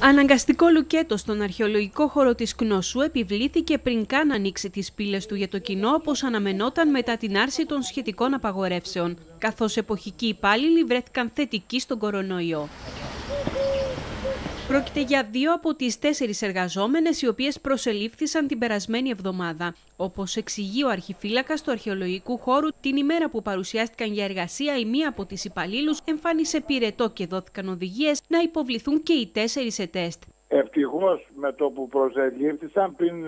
Αναγκαστικό λουκέτο στον αρχαιολογικό χώρο της Κνωσού επιβλήθηκε πριν καν ανοίξει τις πύλες του για το κοινό όπως αναμενόταν μετά την άρση των σχετικών απαγορεύσεων, καθώς εποχικοί υπάλληλοι βρέθηκαν θετικοί στον κορονοϊό. Πρόκειται για δύο από τις τέσσερις εργαζόμενες οι οποίες προσελήφθησαν την περασμένη εβδομάδα. Όπως εξηγεί ο αρχιφύλακας του αρχαιολογικού χώρου, την ημέρα που παρουσιάστηκαν για εργασία, η μία από τις υπαλλήλους εμφάνισε πυρετό και δόθηκαν οδηγίες να υποβληθούν και οι τέσσερις σε τεστ. Ευτυχώς με το που προσελήφθησαν πριν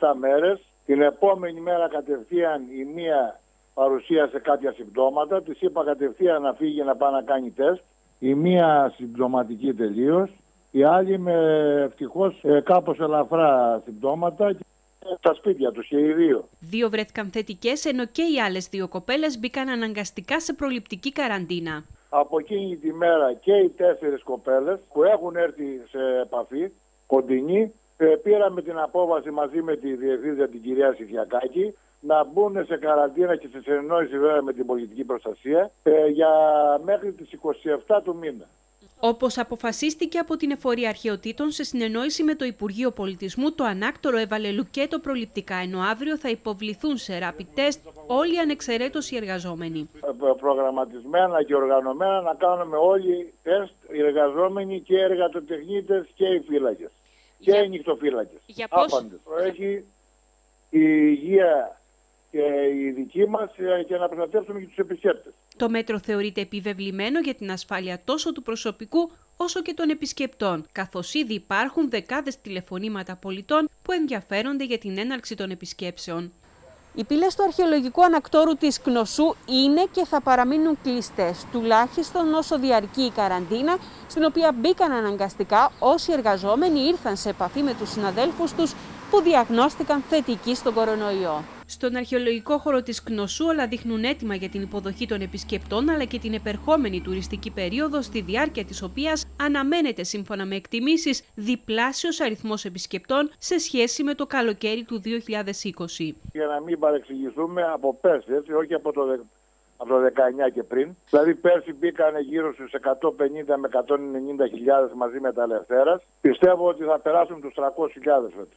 6-7 μέρες, την επόμενη μέρα κατευθείαν η μία παρουσίασε κάποια συμπτώματα. Της είπα κατευθείαν να φύγει να πάει να κάνει τεστ η μία συμπτωματική τελείως, η άλλη με ευτυχώς ε, κάπως ελαφρά συμπτώματα και στα σπίτια τους και οι δύο. Δύο βρέθηκαν θετικές, ενώ και οι άλλες δύο κοπέλες μπήκαν αναγκαστικά σε προληπτική καραντίνα. Από εκείνη τη μέρα και οι τέσσερις κοπέλες που έχουν έρθει σε επαφή κοντινή, ε, πήραμε την απόβαση μαζί με τη διευθύντρια την κυρία Σιφιακάκη να μπουν σε καραντίνα και σε συνεννόηση βέβαια με την πολιτική προστασία ε, για μέχρι τις 27 του μήνα. Όπως αποφασίστηκε από την Εφορία Αρχαιοτήτων σε συνεννόηση με το Υπουργείο Πολιτισμού, το ανάκτορο έβαλε λουκέτο προληπτικά, ενώ αύριο θα υποβληθούν σε rapid test όλοι οι ανεξαιρέτως οι εργαζόμενοι. Ε, προγραμματισμένα και οργανωμένα να κάνουμε όλοι τεστ, οι εργαζόμενοι και οι εργατοτεχνίτες και οι φύλακες. Και οι νυχτοφύλακες. Για πώς... Έχει η υγεία και η δική μας ε, και να προστατεύσουμε και τους επισκέπτες. Το μέτρο θεωρείται επιβεβλημένο για την ασφάλεια τόσο του προσωπικού όσο και των επισκεπτών, καθώς ήδη υπάρχουν δεκάδες τηλεφωνήματα πολιτών που ενδιαφέρονται για την έναρξη των επισκέψεων. Οι πύλες του αρχαιολογικού ανακτόρου της Κνωσού είναι και θα παραμείνουν κλειστές, τουλάχιστον όσο διαρκεί η καραντίνα, στην οποία μπήκαν αναγκαστικά όσοι εργαζόμενοι ήρθαν σε επαφή με τους συναδέλφους τους που διαγνώστηκαν θετικοί στον κορονοϊό. Στον αρχαιολογικό χώρο της Κνωσού όλα δείχνουν έτοιμα για την υποδοχή των επισκεπτών αλλά και την επερχόμενη τουριστική περίοδο στη διάρκεια της οποίας αναμένεται σύμφωνα με εκτιμήσεις διπλάσιος αριθμός επισκεπτών σε σχέση με το καλοκαίρι του 2020. Για να μην παρεξηγηθούμε από πέρσι, έτσι, όχι από το, από το 19 και πριν. Δηλαδή πέρσι μπήκαν γύρω στους 150 με 190 χιλιάδες μαζί με τα ελευθέρας. Πιστεύω ότι θα περάσουν τους 300 χιλιάδες φέτος.